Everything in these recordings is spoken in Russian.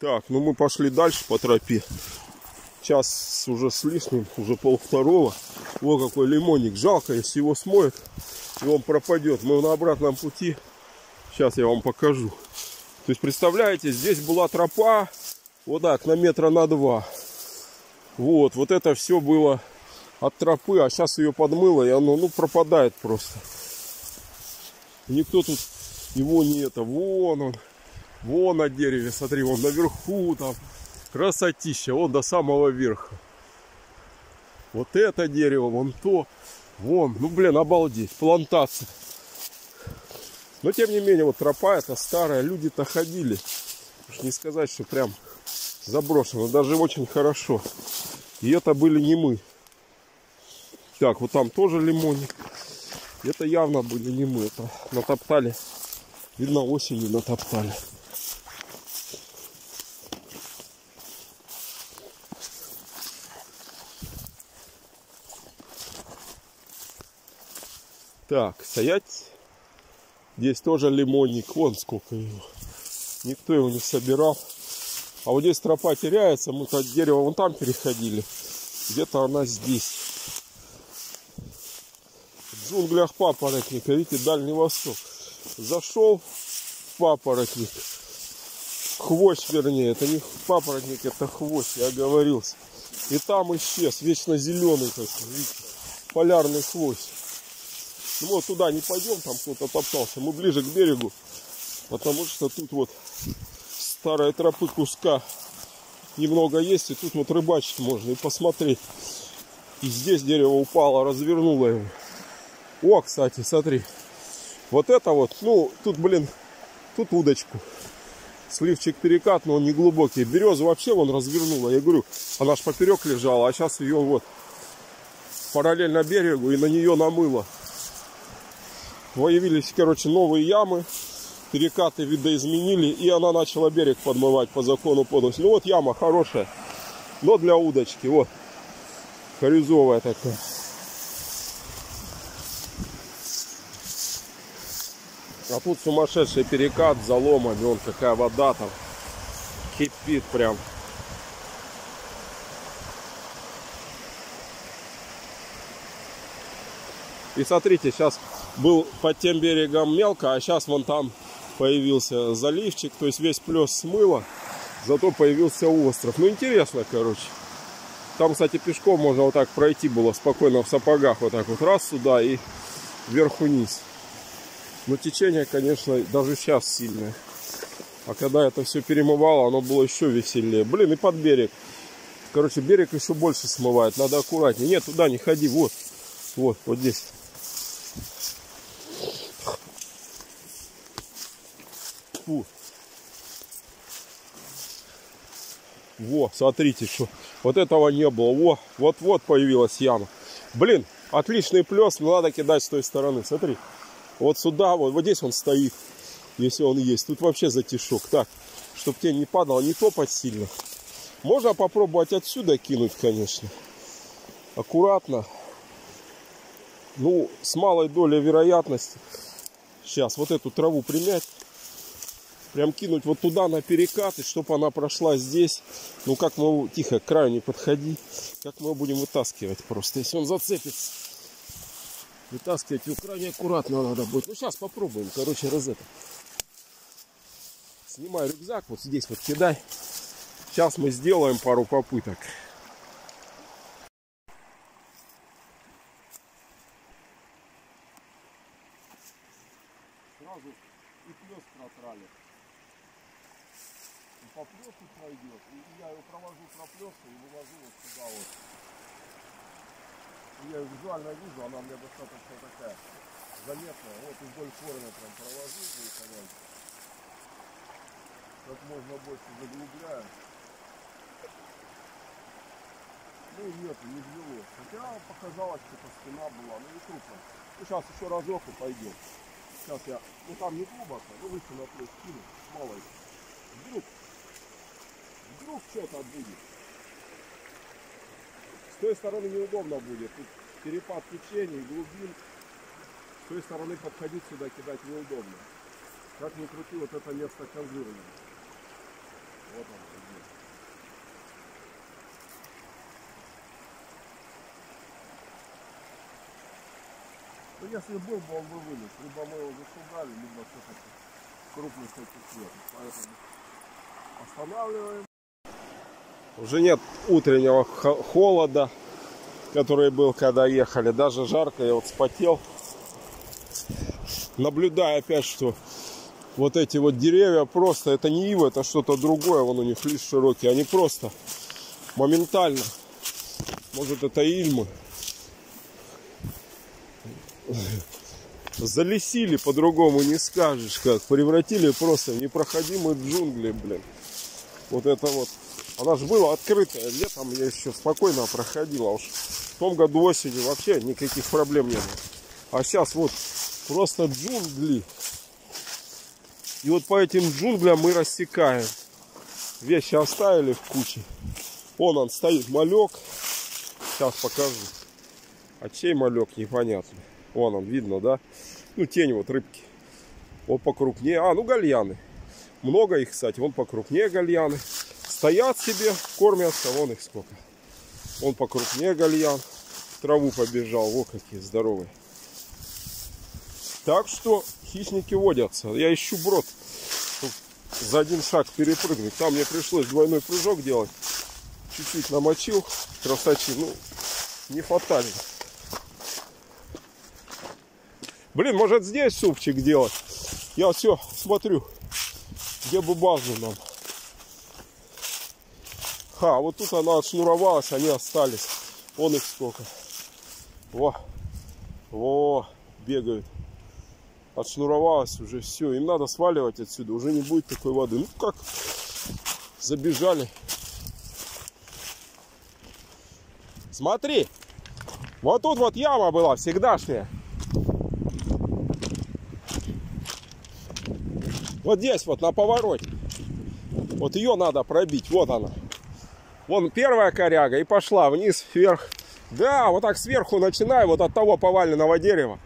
Так, ну мы пошли дальше по тропе. Час уже с лишним, уже пол второго. Вот какой лимонник. Жалко, если его смоет, и он пропадет. Мы на обратном пути. Сейчас я вам покажу. То есть, представляете, здесь была тропа, вот так, на метра на два. Вот, вот это все было от тропы, а сейчас ее подмыло, и оно, ну, пропадает просто. Никто тут его не это, вон он, вон на дереве, смотри, вон наверху там, красотища, вот до самого верха. Вот это дерево, вон то, вон, ну, блин, обалдеть, плантация. Но, тем не менее, вот тропа эта старая, люди-то ходили. Уж не сказать, что прям заброшено, даже очень хорошо. И это были не мы. Так, вот там тоже лимоник. Это явно были не мы. Это натоптали. Видно, осенью натоптали. Так, стоять. Здесь тоже лимонник. Вон сколько его. Никто его не собирал. А вот здесь тропа теряется. Мы от дерева вон там переходили. Где-то она здесь. В джунглях папоротника. Видите, Дальний Восток. Зашел в папоротник. Хвощ, вернее. Это не папоротник, это хвощ. Я оговорился. И там исчез. Вечно зеленый такой. Видите? Полярный хвощ. Ну вот туда не пойдем, там кто-то топтался. Мы ближе к берегу. Потому что тут вот старой тропы куска немного есть. И тут вот рыбачить можно и посмотреть. И здесь дерево упало, развернуло его. О, кстати, смотри. Вот это вот, ну, тут, блин, тут удочку. Сливчик перекат, но он не глубокий. Березу вообще вон развернула. Я говорю, она ж поперек лежала, а сейчас ее вот параллельно берегу и на нее намыло. Появились, короче, новые ямы. Перекаты видоизменили. И она начала берег подмывать по закону подлости. Ну вот яма хорошая. Но для удочки. Вот. Хорюзовая такая. А тут сумасшедший перекат с заломами. Вон какая вода там. Кипит прям. И смотрите, сейчас был под тем берегом мелко, а сейчас вон там появился заливчик. То есть весь плес смыло, зато появился остров. Ну интересно, короче. Там, кстати, пешком можно вот так пройти было спокойно в сапогах. Вот так вот раз сюда и вверх-вниз. Но течение, конечно, даже сейчас сильное. А когда это все перемывало, оно было еще веселее. Блин, и под берег. Короче, берег еще больше смывает. Надо аккуратнее. Нет, туда не ходи. Вот. Вот, вот здесь. Фу. Во, смотрите, что вот этого не было. Во, вот-вот появилась яма. Блин, отличный плес, но надо кидать с той стороны. Смотри, вот сюда, вот, вот здесь он стоит, если он есть. Тут вообще затишок. Так, чтобы тень не падала, не топать сильно. Можно попробовать отсюда кинуть, конечно. Аккуратно. Ну, с малой долей вероятности. Сейчас вот эту траву примять прям кинуть вот туда на перекат, и чтобы она прошла здесь. Ну как мы, тихо, к краю не подходи, как мы будем вытаскивать просто, если он зацепится. Вытаскивать его крайне аккуратно надо будет. Ну сейчас попробуем, короче, раз это. Снимай рюкзак, вот здесь вот кидай. Сейчас мы сделаем пару попыток. Сразу и плес протрали по плесу пройдет. И я его провожу проплеску и вывожу вот сюда вот. Визуально вижу, она меня достаточно такая заметная. Вот и вдоль корня прям провожу Как можно больше заглубляю. Ну нет, не взвело. Хотя показалось, что спина была, но не крупная. Ну сейчас еще разок и пойдем. Сейчас я, ну там не глубоко, ну выше на плюс кину, малой. Вдруг вдруг что-то будет. С той стороны неудобно будет. Тут перепад течений, глубин. С той стороны подходить сюда кидать неудобно. Как ни крути, вот это место конжирное. Вот оно. Ну, если был бы, он бы вылез. Либо мы его засудали, либо все-таки крупный все-таки. Поэтому останавливаем. Уже нет утреннего холода который был, когда ехали. Даже жарко, я вот спотел. Наблюдая опять, что вот эти вот деревья просто, это не ива, это что-то другое, вон у них лишь широкий. Они просто моментально, может это ильмы, залесили, по-другому не скажешь как. Превратили просто в непроходимые джунгли, блин. Вот это вот. Она же была открытая. Летом я еще спокойно проходила. Уж в том году осенью вообще никаких проблем не было. А сейчас вот просто джунгли. И вот по этим джунглям мы рассекаем. Вещи оставили в куче. Вон он стоит, малек. Сейчас покажу. А чей малек, непонятно. Вон он, видно, да? Ну, тень вот рыбки. Вот покрупнее. А, ну, гальяны. Много их, кстати. Вон покрупнее гальяны. Стоят себе, кормятся. Вон их сколько. Вон покрупнее гальян. В траву побежал. Вот какие здоровые. Так что хищники водятся. Я ищу брод. За один шаг перепрыгнуть. Там мне пришлось двойной прыжок делать. Чуть-чуть намочил. Красачи. Ну, не фатально. Блин, может здесь супчик делать? Я все смотрю, где бы базу нам. Ха, вот тут она отшнуровалась, они остались. Вон их сколько. Во, во, бегают. Отшнуровалась уже все. Им надо сваливать отсюда. Уже не будет такой воды. Ну как, забежали. Смотри, вот тут вот яма была всегдашняя. Вот здесь вот на повороте. Вот ее надо пробить. Вот она. Вон первая коряга и пошла вниз, вверх. Да, вот так сверху начинаю, вот от того поваленного дерева.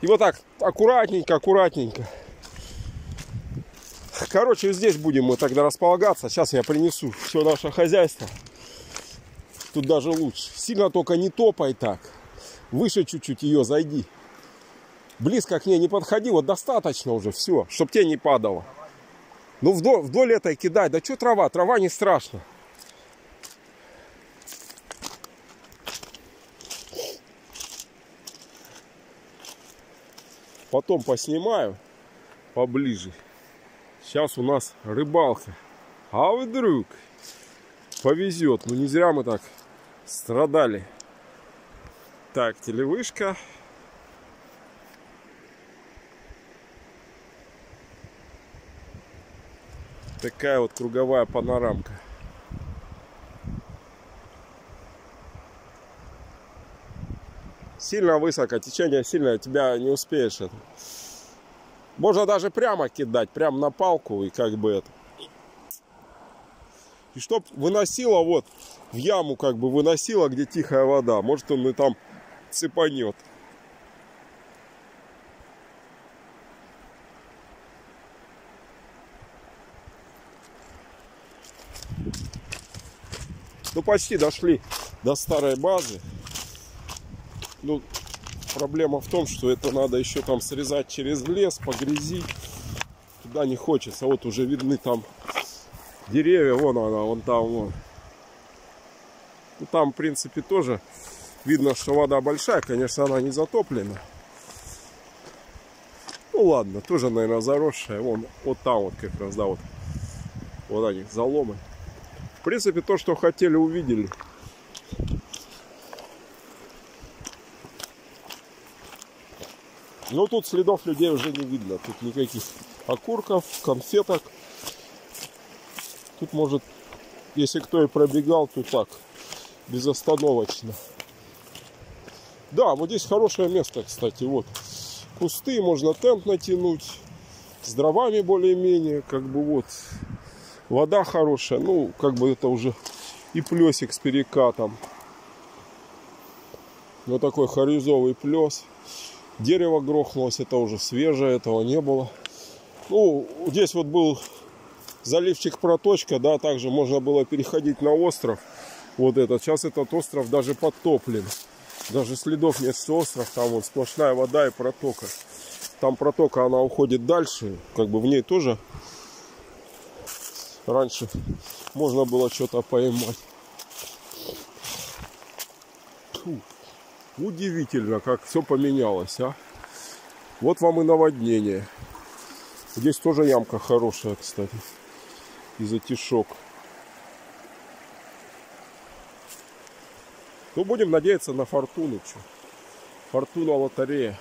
И вот так аккуратненько, аккуратненько. Короче, здесь будем мы тогда располагаться. Сейчас я принесу все наше хозяйство. Тут даже лучше. Сильно только не топай так. Выше чуть-чуть ее зайди близко к ней не подходи, вот достаточно уже, все, чтобы тебе не падало. Ну вдоль, вдоль этой кидай, да что трава, трава не страшно. Потом поснимаю поближе. Сейчас у нас рыбалка. А вдруг повезет. Ну не зря мы так страдали. Так, телевышка. Такая вот круговая панорамка. Сильно высоко, течение сильное, тебя не успеешь это. Можно даже прямо кидать, прямо на палку и как бы это. И чтоб выносила вот в яму, как бы выносила, где тихая вода. Может он и там цепанет. Ну, почти дошли до старой базы. Ну, проблема в том, что это надо еще там срезать через лес, по грязи. Туда не хочется. Вот уже видны там деревья. Вон она, вон там, вон. Ну, там, в принципе, тоже видно, что вода большая. Конечно, она не затоплена. Ну, ладно, тоже, наверное, заросшая. Вон, вот там вот как раз, да, вот. Вот они, заломы. В принципе, то, что хотели, увидели. Но тут следов людей уже не видно. Тут никаких окурков, конфеток. Тут может, если кто и пробегал, то так, безостановочно. Да, вот здесь хорошее место, кстати. Вот кусты, можно тент натянуть. С дровами более-менее, как бы вот Вода хорошая, ну, как бы это уже и плесик с перекатом. Вот такой харюзовый плес. Дерево грохнулось, это уже свежее, этого не было. Ну, здесь вот был заливчик проточка, да, также можно было переходить на остров. Вот этот. Сейчас этот остров даже подтоплен. Даже следов нет, что остров, там вот сплошная вода и протока. Там протока, она уходит дальше, как бы в ней тоже раньше можно было что-то поймать. Удивительно, как все поменялось, а. Вот вам и наводнение. Здесь тоже ямка хорошая, кстати. И затишок. Ну, будем надеяться на фортуну. Фортуна лотерея.